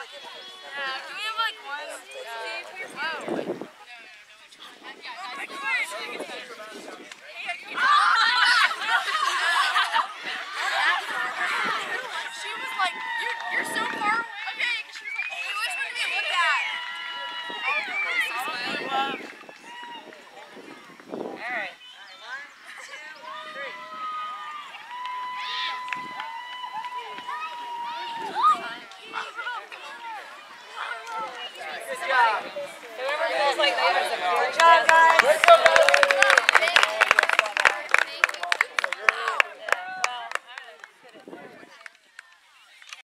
Yeah. do we have like one? Uh, oh. wow. Yeah. Whoever feels like they